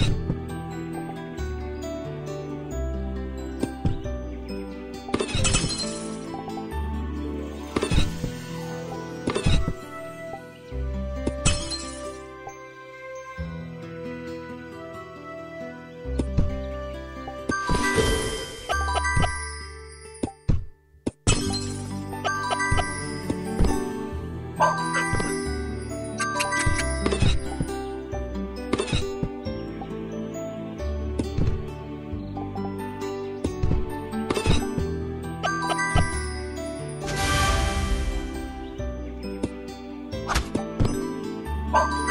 you. Oh.